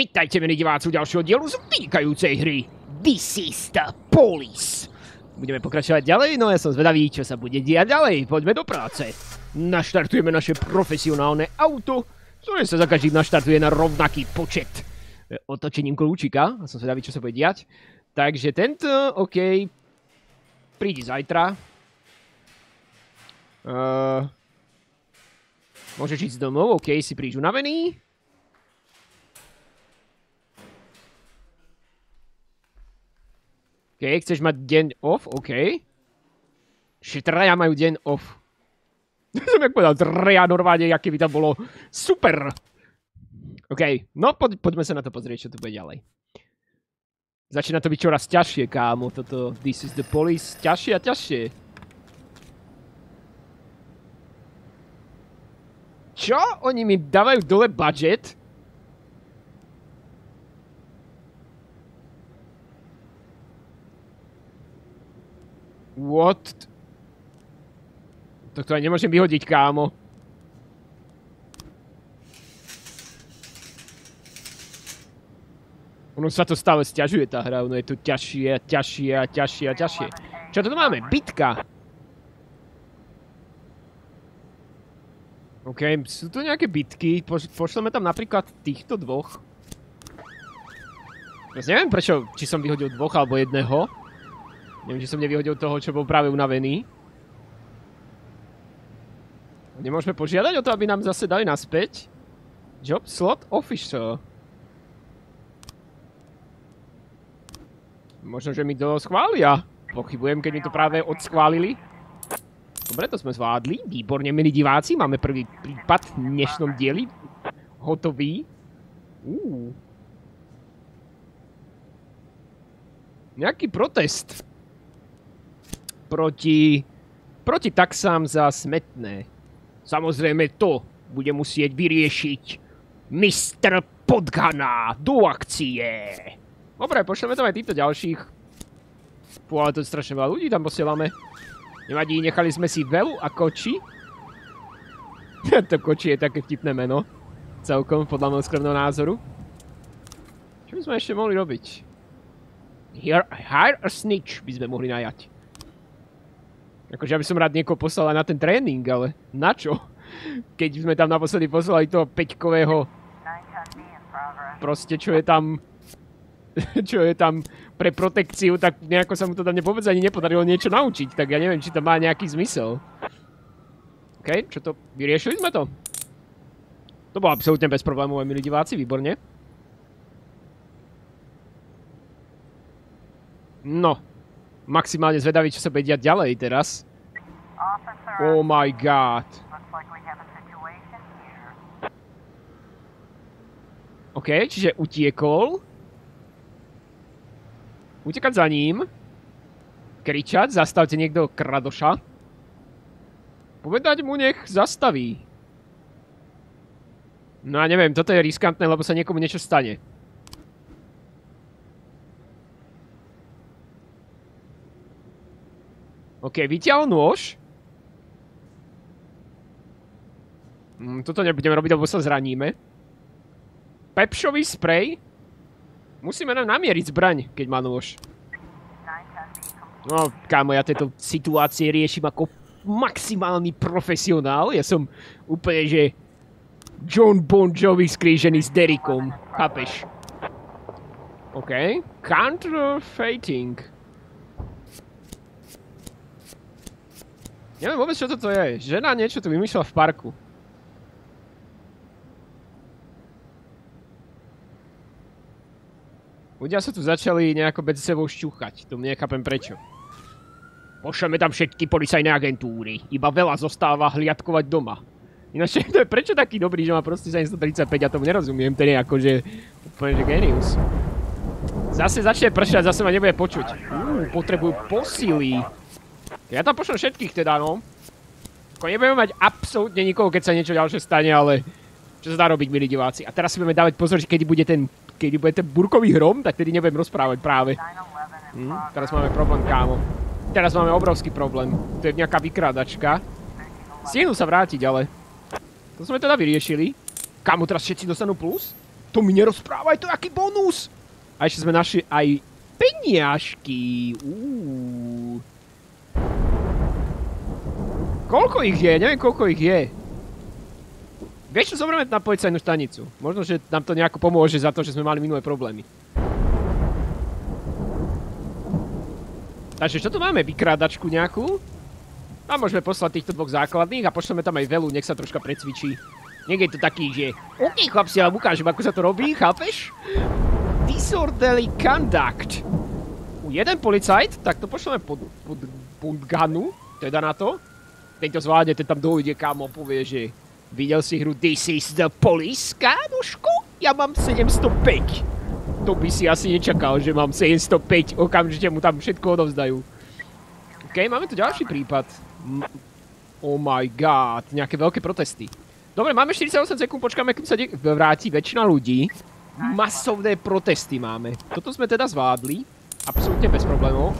Vítajte, milí diváci, u ďalšieho dielu z vynikajúcej hry This is the Police. Budeme pokračovať ďalej, no ja som zvedavý, čo sa bude diať ďalej. Poďme do práce. Naštartujeme naše profesionálne auto, ktoré sa za každým naštartuje na rovnaký počet e, otočením kľúčika. A som zvedavý, čo sa bude diať. Takže tento, OK, prídi zajtra. Uh, môžeš ísť domov, OK, si príliš unavený. OK, chceš mať deň off? OK. Že traja majú deň off. Som jak povedal, traja normálne, aké by tam bolo super. OK, no poď, poďme sa na to pozrieť, čo tu bude ďalej. Začína to byť čoraz ťažšie, kámo, toto This is the police, ťažšie a ťažšie. Čo? Oni mi dávajú dole budget? What? To aj nemôžem vyhodiť, kámo. Ono sa to stále stiažuje tá hra, ono je tu ťažšie a ťažšie a ťažšie a ťažšie. Čo to tu máme? Bitka! OK, sú tu nejaké bitky, pošleme tam napríklad týchto dvoch. Ja neviem prečo, či som vyhodil dvoch alebo jedného. Neviem, či som nevyhodil toho, čo bol práve unavený. Nemôžeme požiadať o to, aby nám zase dali naspäť? Job slot official. Možno, že mi to schvália. Pochybujem, keď mi to práve odschválili. Dobre, to sme zvládli. Výborne, milí diváci. Máme prvý prípad v dnešnom dieli. Hotový. Uú. Nejaký protest proti, proti taxám za smetné. Samozrejme to bude musieť vyriešiť Mr. Podgana do akcie. Dobre, pošleme tam aj týchto ďalších. Fú, ale to je strašne veľa ľudí tam posielame. Nevadí, nechali sme si Velu a Koči. to Koči je také vtipné meno. Celkom, podľa môjho skromného názoru. Čo by sme ešte mohli robiť? Here, hire a snitch by sme mohli najať. Akože ja by som rád niekoho poslal aj na ten tréning, ale na čo? Keď sme tam naposledy poslali toho peťkového proste čo je tam čo je tam pre protekciu, tak nejako sa mu to tam vôbec ani nepodarilo niečo naučiť, tak ja neviem, či to má nejaký zmysel. OK, čo to, vyriešili sme to? To bolo absolútne bez problémov, milí diváci, výborne. No, maximálne zvedavý, čo sa bude ďalej teraz. Oh my god. OK, čiže utiekol. Utekať za ním. Kričať, zastavte niekto kradoša. Povedať mu, nech zastaví. No a neviem, toto je riskantné, lebo sa niekomu niečo stane. OK, vyťahol nôž. Mm, toto nebudeme robiť, lebo sa zraníme. Pepšový sprej. Musíme nám namieriť zbraň, keď má nôž. No, kámo, ja tieto situácie riešim ako maximálny profesionál. Ja som úplne, že John Bon Jovi skrížený s Derikom. Chápeš? OK. Counterfeiting. Neviem vôbec, čo toto je. Žena niečo tu vymýšľa v parku. Ľudia sa tu začali nejako bez sebou šťuchať. To nechápem prečo. Pošleme tam všetky policajné agentúry. Iba veľa zostáva hliadkovať doma. Ináč to je prečo taký dobrý, že má proste 735, ja tomu nerozumiem. Ten je akože úplne že genius. Zase začne pršať, zase ma nebude počuť. Uuu, potrebujú posily. Ja tam pošlem všetkých teda, no. Ako nebudeme mať absolútne nikoho, keď sa niečo ďalšie stane, ale čo sa dá robiť, milí diváci. A teraz si budeme dávať pozor, že keď bude ten, keď bude ten burkový hrom, tak tedy nebudem rozprávať práve. Hm, teraz máme problém, kámo. Teraz máme obrovský problém. To je nejaká vykrádačka. Stihnú sa vrátiť, ale... To sme teda vyriešili. Kámo, teraz všetci dostanú plus? To mi nerozprávaj, to je aký bonus! A ešte sme našli aj peniažky. Uuu. Koľko ich je? Neviem, koľko ich je. Vieš čo, zoberieme na policajnú stanicu. Možno, že nám to nejako pomôže za to, že sme mali minulé problémy. Takže čo tu máme? Vykrádačku nejakú? A môžeme poslať týchto dvoch základných a pošleme tam aj velu, nech sa troška precvičí. Nech je to taký, že... OK, chlapci, ale ukážem, ako sa to robí, chápeš? Disorderly conduct. U jeden policajt, tak to pošleme pod, pod, pod ganu, teda na to. Ten to zvládne, ten tam dojde, kámo, povie, že... Videl si hru This is the police, kámošku? Ja mám 705 to by si asi nečakal, že mám 705, okamžite mu tam všetko odovzdajú. OK, máme tu ďalší prípad. Oh my god, nejaké veľké protesty. Dobre, máme 48 sekúnd, počkáme, kým sa vráti väčšina ľudí. Masovné protesty máme. Toto sme teda zvládli. Absolútne bez problémov.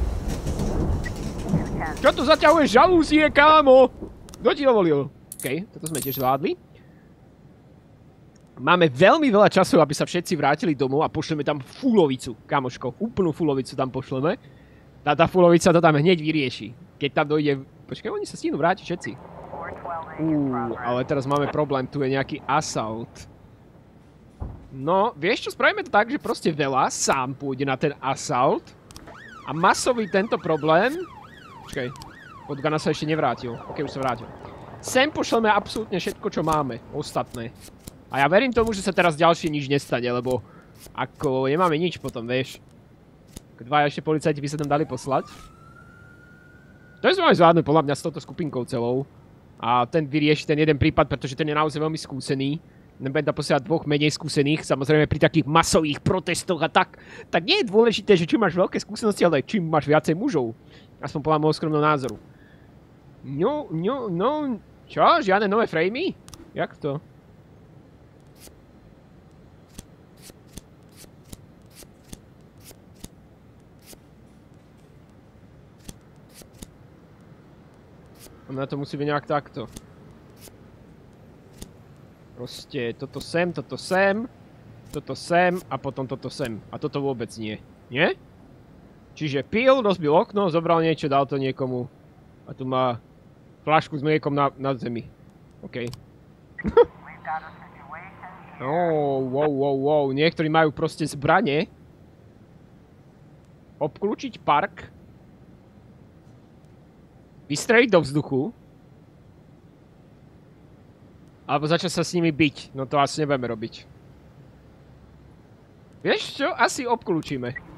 Čo tu zaťahuješ žalúzie, kámo? Kto ti dovolil? OK, toto sme tiež zvládli. Máme veľmi veľa času, aby sa všetci vrátili domov a pošleme tam fulovicu, kamoško. Úplnú fulovicu tam pošleme. Tá, fulovica to tam hneď vyrieši. Keď tam dojde... Počkaj, oni sa stihnú vrátiť všetci. Uuu, ale teraz máme problém, tu je nejaký assault. No, vieš čo, spravíme to tak, že proste veľa sám pôjde na ten assault a masový tento problém... Počkaj, Podgana sa ešte nevrátil. Ok, už sa vrátil. Sem pošleme absolútne všetko, čo máme. Ostatné. A ja verím tomu, že sa teraz ďalšie nič nestane, lebo ako nemáme nič potom, vieš. Dva ešte policajti by sa tam dali poslať. To je sme zvládnuť podľa mňa s touto skupinkou celou. A ten vyrieši ten jeden prípad, pretože ten je naozaj veľmi skúsený. Nebudem tam posielať dvoch menej skúsených, samozrejme pri takých masových protestoch a tak. Tak nie je dôležité, že či máš veľké skúsenosti, ale čím máš viacej mužov. Aspoň podľa môjho skromného názoru. No, no, no, čo? Žiadne nové framey? Jak to? Na to musí byť nejak takto. Proste toto sem, toto sem, toto sem a potom toto sem. A toto vôbec nie. Nie? Čiže pil, rozbil okno, zobral niečo, dal to niekomu. A tu má flašku s mliekom na, zemi. OK. oh, wow, wow, wow. Niektorí majú proste zbranie. Obklúčiť park Vystreliť do vzduchu. Alebo začať sa s nimi byť. No to asi nebudeme robiť. Vieš čo? Asi obklúčime.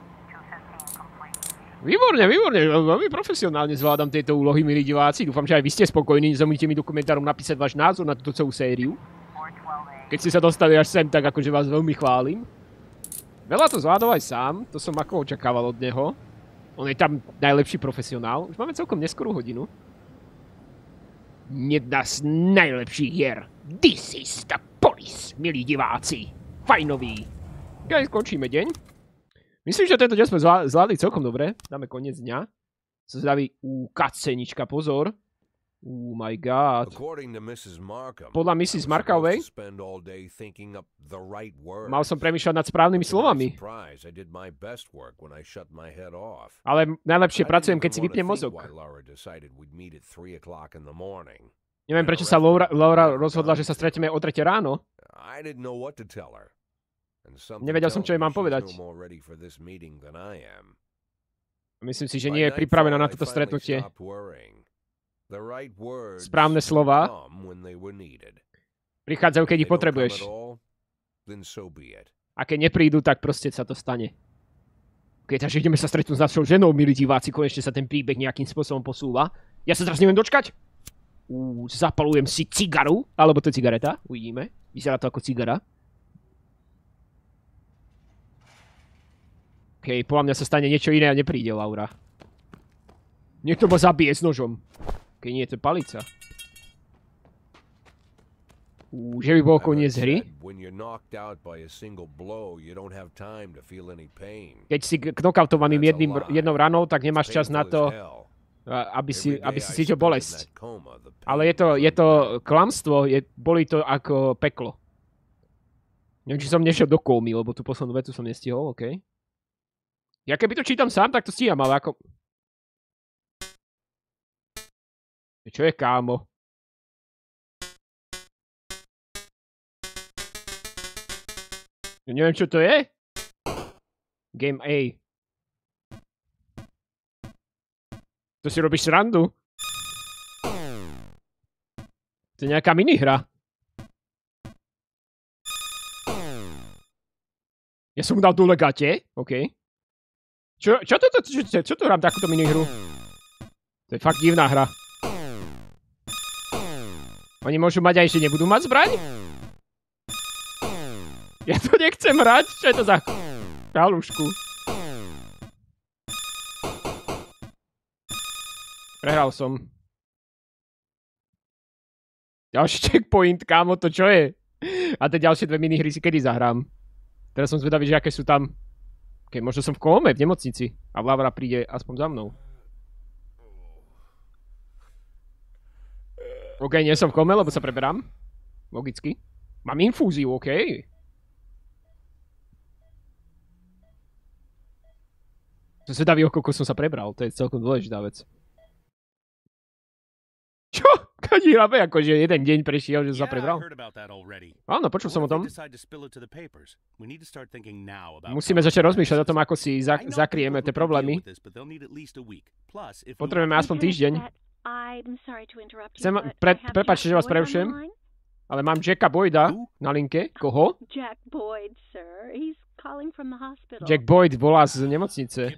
Výborne, výborne. Veľmi profesionálne zvládam tieto úlohy, milí diváci. Dúfam, že aj vy ste spokojní. Nezamýte mi do komentárom napísať váš názor na túto celú sériu. Keď ste sa dostali až sem, tak akože vás veľmi chválim. Veľa to zvládol aj sám. To som ako očakával od neho. On je tam najlepší profesionál. Už máme celkom neskorú hodinu. Jedna z najlepších hier. This is the police, milí diváci. Fajnový. Keď skončíme deň. Myslím, že tento deň sme zvládli celkom dobre. Dáme koniec dňa. Sa zdaví u kacenička, pozor. Oh my god. Podľa Mrs. Markovej mal som premýšľať nad správnymi slovami. Ale najlepšie pracujem, keď si vypnem mozog. Neviem, prečo sa Laura, Laura rozhodla, že sa stretneme o 3 ráno. Nevedel som, čo jej mám povedať. Myslím si, že nie je pripravená na toto stretnutie správne slova prichádzajú, keď ich potrebuješ. A keď neprídu, tak proste sa to stane. Ok, takže ideme sa stretnúť s našou ženou, milí diváci, konečne sa ten príbeh nejakým spôsobom posúva. Ja sa teraz neviem dočkať. Uú, zapalujem si cigaru, alebo to je cigareta, uvidíme. Vyzerá to ako cigara. OK, podľa mňa sa stane niečo iné a nepríde Laura. Niekto ma zabije s nožom. Keď nie, to je palica. Už že by bol koniec hry. Keď si knockoutovaným jedným, jednou ranou, tak nemáš čas na to, aby si, aby si cítil bolesť. Ale je to, je to klamstvo, je, boli to ako peklo. Neviem, či som nešiel do kómy, lebo tú poslednú vetu som nestihol, OK. Ja keby to čítam sám, tak to stíham, ale ako... Čo je kámo? Neviem, čo to je. Game A. To si robíš srandu? To je nejaká minihra. Ja som dal dole gate, OK. Čo, čo to, čo, čo, čo tu hrám takúto minihru? To je fakt divná hra. Oni môžu mať aj, že nebudú mať zbraň? Ja to nechcem hrať, čo je to za kalušku? Prehral som. Ďalší checkpoint, kámo, to čo je? A tie ďalšie dve minihry si kedy zahrám? Teraz som zvedavý, že aké sú tam. Ok, možno som v kóme, v nemocnici. A Vlavra príde aspoň za mnou. OK, nie som v kome, lebo sa preberám. Logicky. Mám infúziu, OK. Som zvedavý, o koľko som sa prebral. To je celkom dôležitá vec. Čo? Kadi hrabe, akože jeden deň prešiel, že sa prebral? Áno, počul som o tom. Musíme začať rozmýšľať o tom, ako si za- zakrieme tie problémy. Potrebujeme aspoň týždeň. Chcem, pre, prepáčte, že vás prerušujem, ale mám Jacka Boyda na linke. Koho? Jack Boyd, sir. He's calling from the hospital. Jack Boyd volá z nemocnice.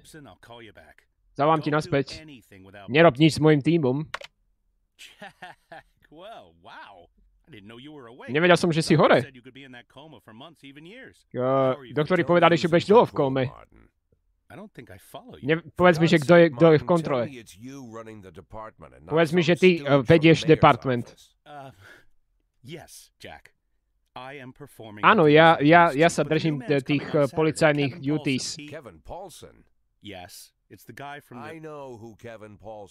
Zavolám ti naspäť. Nerob nič s môjim tímom. Nevedel som, že si hore. Uh, doktori povedali, že budeš dlho v kóme. Ne, povedz mi, že kto je, kto je v kontrole. Povedz mi, že ty uh, vedieš department. Áno, ja, ja, ja sa držím tých uh, policajných duties.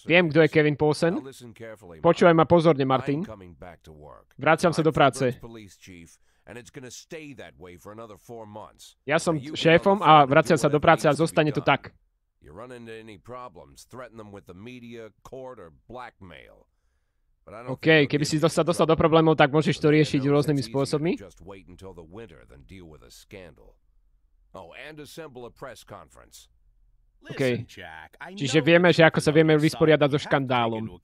Viem, kto je Kevin Paulsen. Počúvaj ma pozorne, Martin. Vraciam sa do práce. Ja som šéfom a vraciam sa do práce a zostane to tak. OK, keby si sa dostal do problémov, tak môžeš to riešiť rôznymi spôsobmi. Oh, and assemble a press conference. OK. Čiže vieme, že ako sa vieme vysporiadať so škandálom.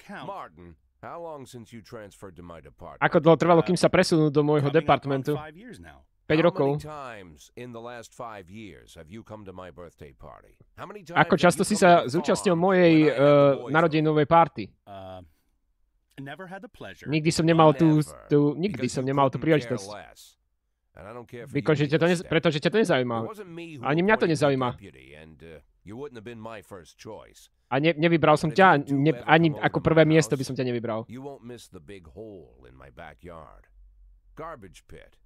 Ako dlho trvalo, kým sa presunú do môjho departmentu? 5 How rokov. Ako často si sa zúčastnil mojej uh, narodeninovej party? Nikdy som nemal tú, tú nikdy som nemal tú príležitosť. Because ťa to nez, pretože ťa to nezaujíma. Ani mňa to nezaujíma. A ne, nevybral som ťa, ne, ani ako prvé miesto by som ťa nevybral. Garbage pit.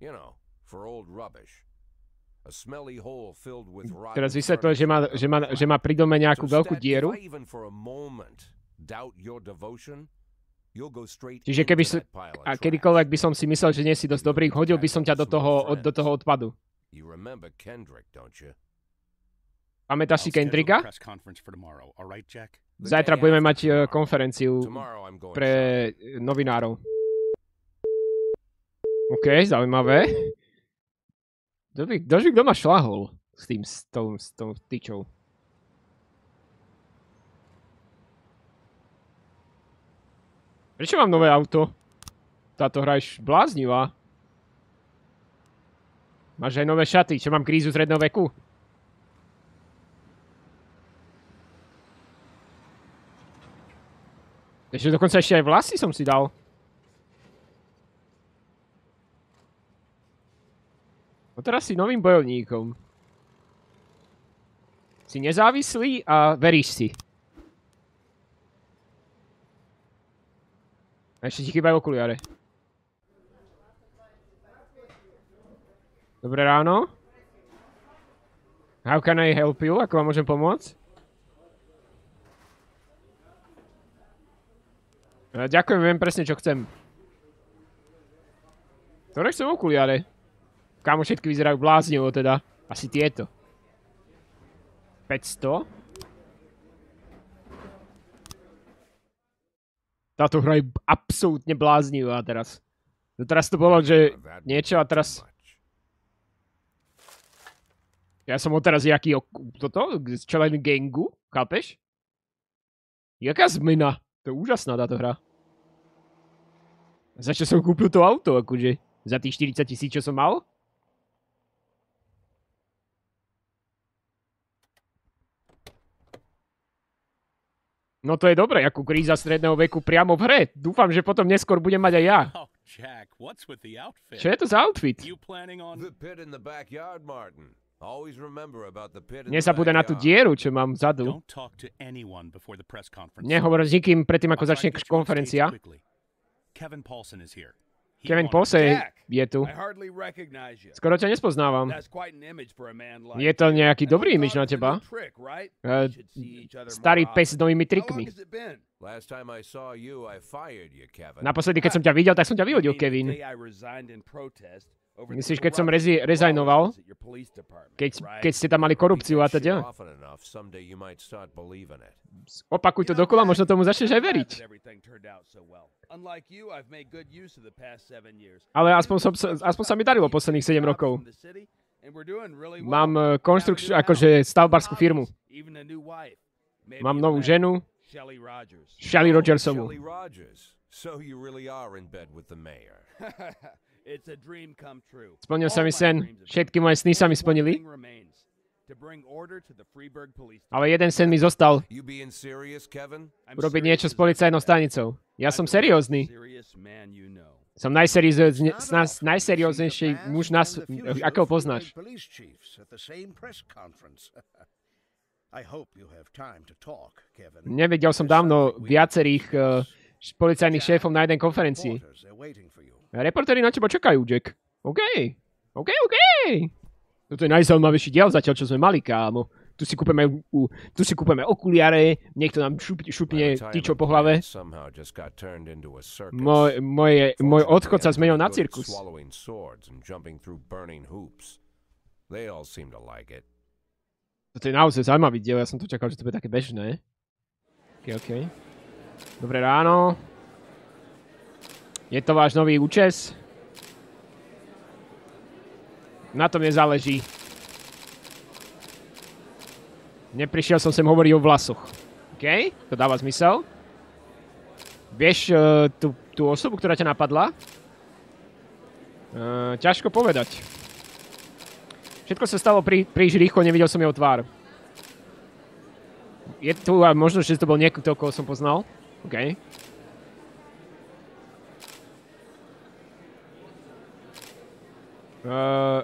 You know, for old rubbish. A smelly hole filled with rotten Teraz vysvetľuje, že má, že má, že má pri dome nejakú veľkú dieru. Čiže keby of a kedykoľvek by som si myslel, že nie si dosť dobrý, hodil by som ťa do toho, od, do toho odpadu. You remember Kendrick, don't you? Pamätáš si Kendricka? Zajtra budeme mať tomorrow. konferenciu pre eh, novinárov. OK, zaujímavé. Kto by, kto, ma šlahol s tým, s tou, s tou tyčou? Prečo mám nové auto? Táto hra je bláznivá. Máš aj nové šaty, čo mám krízu stredného veku? Ešte dokonca ešte aj vlasy som si dal. No teraz si novým bojovníkom. Si nezávislý a veríš si. A ešte ti chýbajú okuliare. Dobré ráno. How can I help you? Ako vám môžem pomôcť? Ďakujem, viem presne, čo chcem. Ktoré chcem okuliare? Kámo, všetky vyzerajú bláznivo teda. Asi tieto. 500. Táto hra je absolútne bláznivá teraz. No teraz to bolo, že niečo a teraz... Ja som teraz jaký toto? Člen gangu? Chápeš? Jaká zmena? To je úžasná táto hra. Za čo som kúpil to auto, akože? Za tých 40 tisíc, čo som mal? No to je dobré, ako kríza stredného veku priamo v hre. Dúfam, že potom neskôr budem mať aj ja. Oh, Jack, what's with the outfit? Čo je to za outfit? Nezabúda na tú dieru, čo mám vzadu. Nehovor s nikým predtým, ako začne konferencia. Kevin Paulson is here. He Kevin Jack. je tu. I hardly recognize you. Skoro ťa nespoznávam. That's quite an image for a man like Je to nejaký dobrý imič na teba. more Starý pes s novými trikmi. has it been? Last time I saw you, I fired you, Kevin. Naposledy, keď som ťa videl, tak som ťa vyhodil, Kevin. Myslíš, keď som rezi- department, Keď, keď ste tam mali korupciu a teda. Opakuj to dokola, možno tomu začneš aj veriť. Ale aspoň, som, aspoň sa mi darilo posledných 7 rokov. Mám eh, konštrukč, akože stavbarskú firmu. Mám novú ženu, Shelly Rogers. Shelly Rogersovú. Shelley Rogers. So you really are in bed with the mayor. It's a dream come true. Splnil sa mi sen. Všetky moje sny sa mi splnili. Ale jeden sen mi zostal. Urobiť niečo s policajnou stanicou. Ja som seriózny. Som najseriózne- najserióznejší muž, nás, akého poznáš. Nevedel som dávno viacerých uh, policajných šéfov na jednej konferencii. Reportéri na teba čakajú, Jack. OK. OK, OK. Toto je najzaujímavejší diel zatiaľ, čo sme mali, kámo. Tu si kúpeme, u, tu si kúpeme okuliare, niekto nám šup, šupne tyčo po hlave. A circus. Môj, odchod sa zmenil na cirkus. To. Toto je naozaj zaujímavý diel, ja som to čakal, že to bude také bežné. OK, OK. Dobré ráno. Je to váš nový účes? Na tom nezáleží. Neprišiel som sem hovoriť o vlasoch. OK, to dáva zmysel. Vieš uh, tú, tú osobu, ktorá ťa napadla? Uh, ťažko povedať. Všetko sa stalo prí, príliš rýchlo, nevidel som jeho tvár. Je tu a možno, že to bol niekto, koho som poznal. OK. Uh,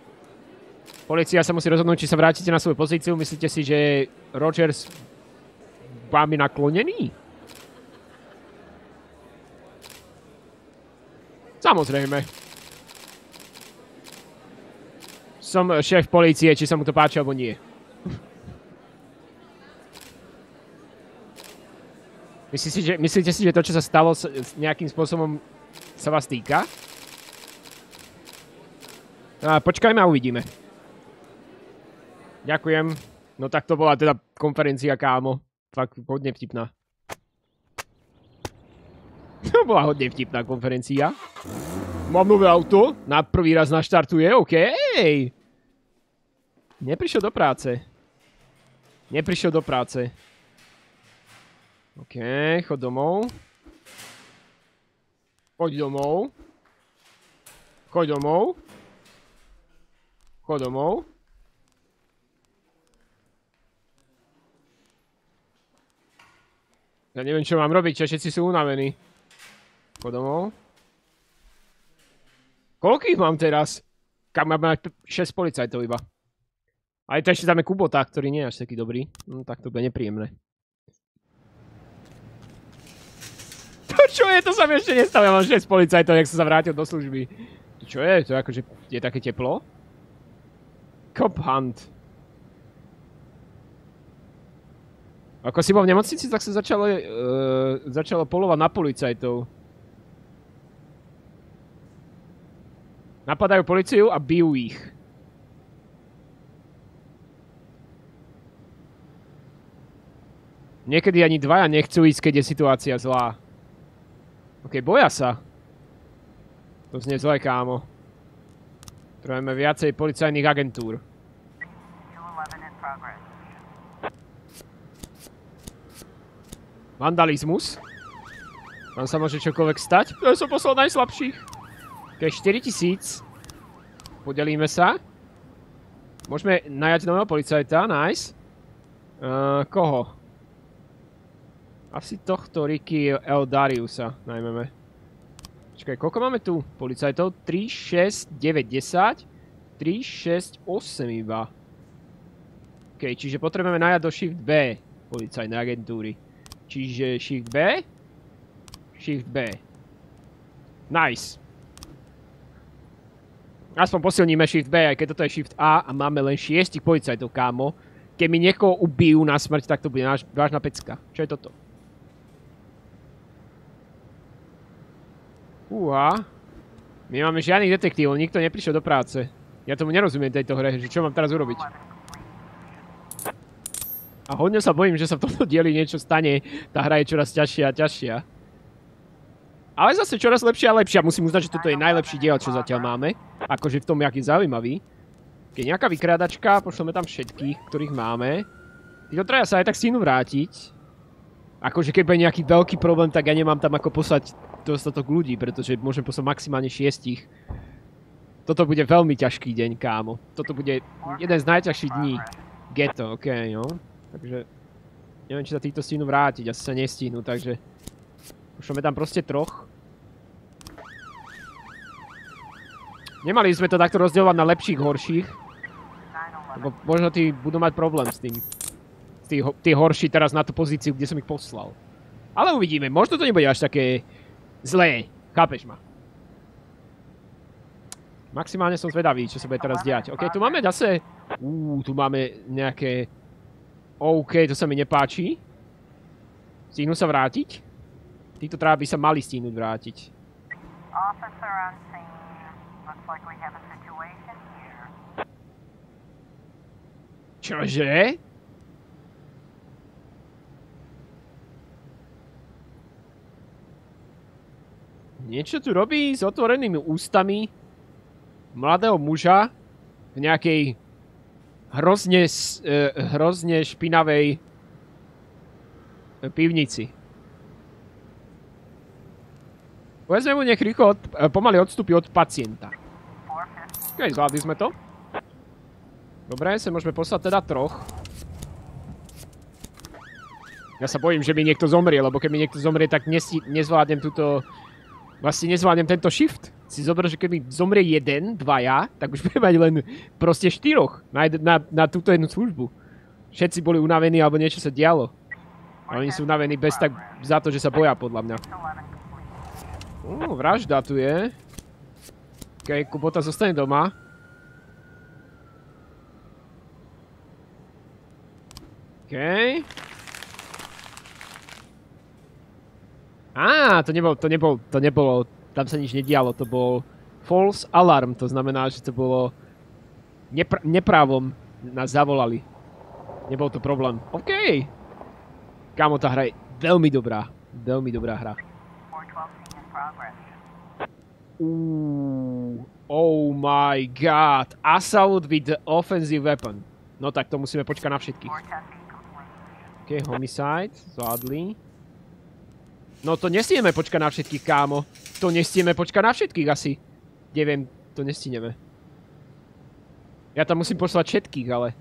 Polícia sa musí rozhodnúť, či sa vrátite na svoju pozíciu. Myslíte si, že Rogers vám je naklonený? Samozrejme. Som šéf polície, či sa mu to páči alebo nie. Myslíte si, že, myslíte si, že to, čo sa stalo, nejakým spôsobom sa vás týka? A počkajme a uvidíme. Ďakujem. No tak to bola teda konferencia, kámo. Fakt hodne vtipná. To bola hodne vtipná konferencia. Mám nové auto, na prvý raz naštartuje, OK. Neprišiel do práce. Neprišiel do práce. OK, chod domov. Choď domov. Choď domov. Choď domov. Ja neviem, čo mám robiť, všetci sú unavení. Choď domov. Koľko ich mám teraz? Kam mám mať 6 policajtov iba. Aj to ešte dáme Kubota, ktorý nie je až taký dobrý. No tak to bude nepríjemné. To čo je? To sa mi ešte nestalo. Ja mám 6 policajtov, jak som sa vrátil do služby. To čo je? To je akože je také teplo? Cop hunt. Ako si bol v nemocnici, tak sa začalo, uh, začalo polovať na policajtov. Napadajú policiu a bijú ich. Niekedy ani dvaja nechcú ísť, keď je situácia zlá. OK, boja sa. To znie zle, kámo. Potrebujeme viacej policajných agentúr. Vandalizmus. Tam sa môže čokoľvek stať. Ja som poslal najslabších. OK, 4000. Podelíme sa. Môžeme najať nového policajta, nice. Uh, koho? Asi tohto Ricky L. Dariusa najmeme. Čakaj, koľko máme tu policajtov? 3, 6, 9, 10. 3, 6, 8 iba. OK, čiže potrebujeme najať do Shift B policajné agentúry. Čiže Shift B. Shift B. Nice. Aspoň posilníme Shift B, aj keď toto je Shift A a máme len 6 policajtov, kámo. Keď mi niekoho ubijú na smrť, tak to bude vážna pecka. Čo je toto? Uha. My máme žiadnych detektívov, nikto neprišiel do práce. Ja tomu nerozumiem tejto hre, že čo mám teraz urobiť. A hodne sa bojím, že sa v tomto dieli niečo stane. Tá hra je čoraz ťažšia a ťažšia. Ale zase čoraz lepšia a lepšia. Musím uznať, že toto je najlepší diel, čo zatiaľ máme. Akože v tom, je zaujímavý. Keď nejaká vykrádačka, pošleme tam všetkých, ktorých máme. Títo traja sa aj tak stínu vrátiť. Akože keď bude nejaký veľký problém, tak ja nemám tam ako poslať dostatok ľudí, pretože môžem poslať maximálne šiestich. Toto bude veľmi ťažký deň, kámo. Toto bude jeden z najťažších dní. Okej, okay, no. Takže neviem, či sa týchto stihnú vrátiť, asi sa nestihnú, takže pošleme tam proste troch. Nemali sme to takto rozdielovať na lepších, horších. Lebo možno tí budú mať problém s tým. Tí, tí horší teraz na tú pozíciu, kde som ich poslal. Ale uvidíme, možno to nebude až také zlé. Chápeš ma? Maximálne som zvedavý, čo sa bude teraz diať. OK, tu máme zase... Uuu, tu máme nejaké OK, to sa mi nepáči. Stihnú sa vrátiť? Títo treba by sa mali stihnúť vrátiť. Čože? Niečo tu robí s otvorenými ústami mladého muža v nejakej hrozne, uh, hrozne špinavej pivnici. Povedzme mu, nech rýchlo od, uh, pomaly odstúpi od pacienta. Ok, zvládli sme to. Dobre, sa môžeme poslať teda troch. Ja sa bojím, že mi niekto zomrie, lebo mi niekto zomrie, tak nezvládnem túto... Vlastne nezvládnem tento shift si zober, že keby zomrie jeden, dvaja, tak už budeme mať len proste štyroch na, na, na túto jednu službu. Všetci boli unavení alebo niečo sa dialo. A oni sú unavení bez tak za to, že sa boja podľa mňa. Uuu, vražda tu je. OK, Kubota zostane doma. OK. Á, to nebol, to nebol, to nebolo tam sa nič nedialo, to bol false alarm, to znamená, že to bolo nepr neprávom nás zavolali. Nebol to problém. OK. Kámo, tá hra je veľmi dobrá. Veľmi dobrá hra. Uuu. Oh my god. Assault with the offensive weapon. No tak to musíme počkať na všetkých. OK, homicide. Zvládli. No to nestieme počkať na všetkých, kámo. To nestieme počkať na všetkých asi. Neviem, to nestíneme. Ja tam musím poslať všetkých, ale...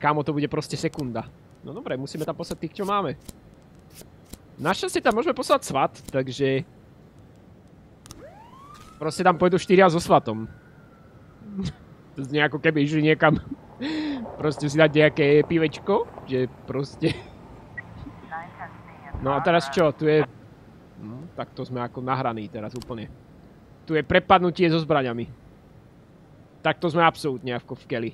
Kámo, to bude proste sekunda. No dobre, musíme tam poslať tých, čo máme. Našťastie tam môžeme poslať svat, takže... Proste tam pôjdu štyria so svatom. to znie ako keby išli niekam... proste si dať nejaké pivečko, že proste... No a teraz čo? Tu je... No, tak to sme ako nahraní teraz úplne. Tu je prepadnutie so zbraňami. Tak to sme absolútne ako v keli.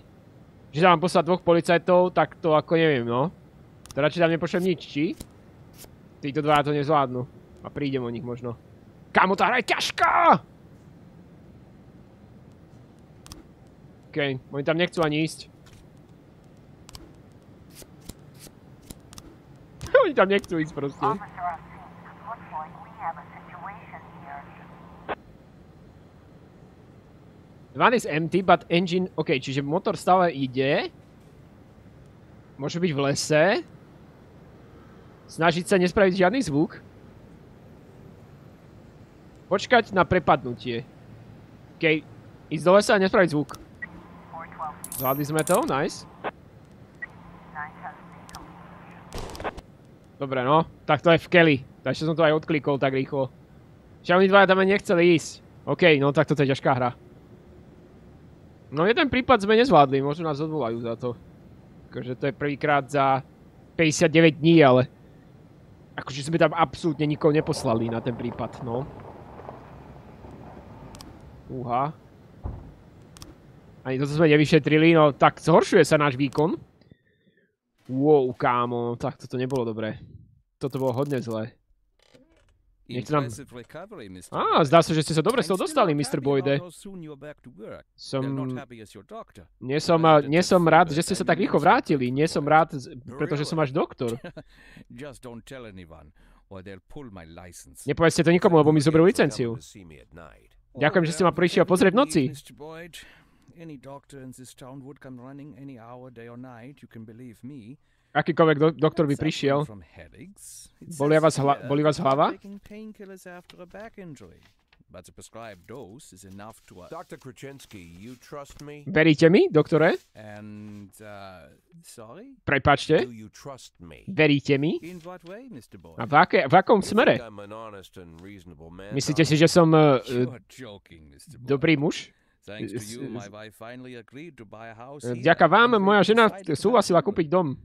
Že mám poslať dvoch policajtov, tak to ako neviem, no. To radšej tam nepošlem nič, či? Títo dva to nezvládnu. A prídem o nich možno. Kámo, tá hra je ťažká! OK, oni tam nechcú ani ísť. Oni tam nechcú ísť proste. Van is empty, but engine... OK, čiže motor stále ide. Môže byť v lese. Snažiť sa nespraviť žiadny zvuk. Počkať na prepadnutie. OK, ísť do lesa a nespraviť zvuk. 412 Zvládli sme to, nice. Dobre, no. Tak to je v Kelly. Takže som to aj odklikol tak rýchlo. Že oni dvaja tam nechceli ísť. OK, no tak toto je ťažká hra. No jeden prípad sme nezvládli, možno nás odvolajú za to. Akože to je prvýkrát za 59 dní, ale... Akože sme tam absolútne nikoho neposlali na ten prípad, no. Uha. Ani toto sme nevyšetrili, no tak zhoršuje sa náš výkon. Wow, kámo, tak toto nebolo dobré. Toto bolo hodne zlé. Nech nám... Á, zdá sa, že ste sa dobre z toho dostali, Mr. Boyde. Som... Nie som, a- nie som rád, že ste sa tak rýchlo vrátili. Nie som rád, pretože som váš doktor. Nepovedzte to nikomu, lebo mi zoberú licenciu. Ďakujem, že ste ma prišiel pozrieť v noci. Any doctor in this town would come running any hour, day or night, you can believe me. Akýkoľvek do- doktor by prišiel. says vás hla- boli vás hlava? Taking painkillers after a back injury. But the prescribed dose is enough to... Uh, Dr. Kraczynski, you trust me? Veríte mi, doktore? and, uh? Prepačte. Veríte mi? A v, aké, v akom smere? Myslíte si, že som uh, You're joking, Mr. Boyd. dobrý muž? Thanks to S- you, s- my wife finally agreed to buy a house Eh, Vďaka vám moja žena súhlasila kúpiť dom.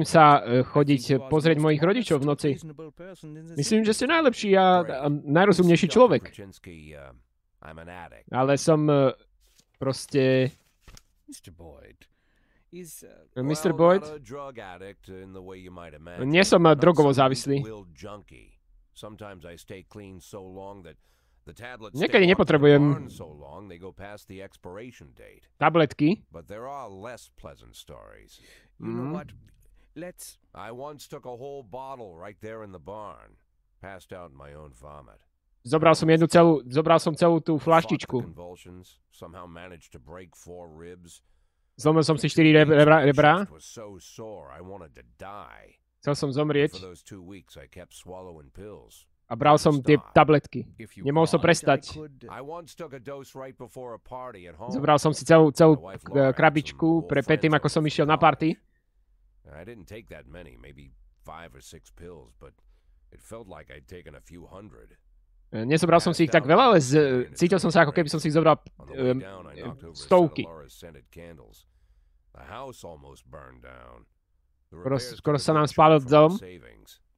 Alone. sa think chodiť pozrieť mojich rodičov v noci. Myslím, že ste najlepší a, a najrozumnejší človek. Addict. Ale som proste... Mr. Boyd. Nie som drogovo závislý. weak-willed junkie. Sometimes I stay clean so long that the tablets Niekedy nepotrebujem-. Tabletky. But there are less pleasant stories. you know Mm. what? Let's I once took a whole bottle right there in the barn. Passed out in my own vomit. Zobral som jednu celú, zobral som celú tú flaštičku. Zlomil som si 4 rebra, rebra. Chcel som zomrieť a bral som tie tabletky. Nemohol som prestať. Zobral som si celú, celú krabičku pre predtým, ako som išiel na party. E, Nezobral som si ich tak veľa, ale z, cítil som sa, ako keby som si ich zobral um, stovky. Skoro- skoro sa nám spálil dom.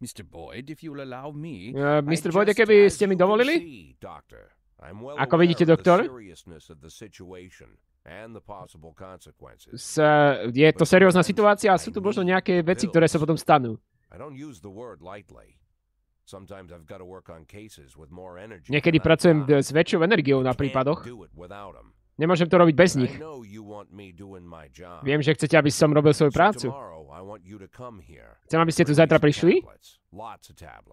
Mr. Boyd, if you'll allow me, Uh, Mr. Boyd, keby ste mi dovolili? Ako vidíte, doktor? S, je to seriózna situácia a sú tu možno nejaké veci, ktoré sa potom stanú. Niekedy pracujem s väčšou energiou na prípadoch. Nemôžem to robiť bez nich. Viem, že chcete, aby som robil svoju prácu. Chcem, aby ste tu zajtra prišli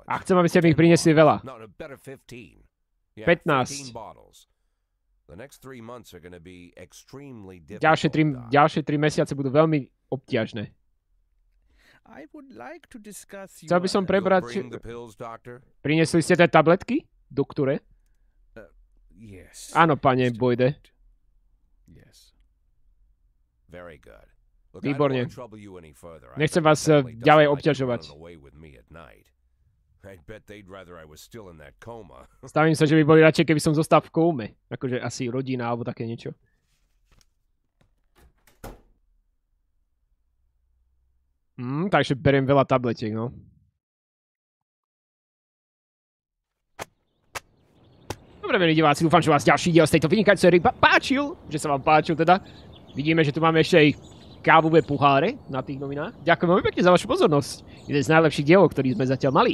a chcem, aby ste mi ich priniesli veľa. No, no, better 15. Yeah, 15. 15 bottles. The next three months are going to be extremely difficult. Ďalšie tri, ďalšie tri mesiace budú veľmi obťažné. Chcel by som prebrať... doctor? Priniesli ste tie tabletky? Doktore? Yes. Áno, pane Mr. Boyde. Boyd. Yes. Very good. Look, Výborne. I don't wanna trouble you any further. I Nechcem vás, family ďalej obťažovať. Stavím sa, že by boli radšej, keby som zostal v kóme. Akože asi rodina alebo také niečo. Mm, takže beriem veľa tabletiek, no. Dobre, milí diváci, dúfam, že vás ďalší diel z tejto vynikajúcej pá- páčil, že sa vám páčil teda. Vidíme, že tu máme ešte aj kávové poháre na tých novinách. Ďakujem veľmi pekne za vašu pozornosť. Jeden z najlepších dielov, ktorý sme zatiaľ mali.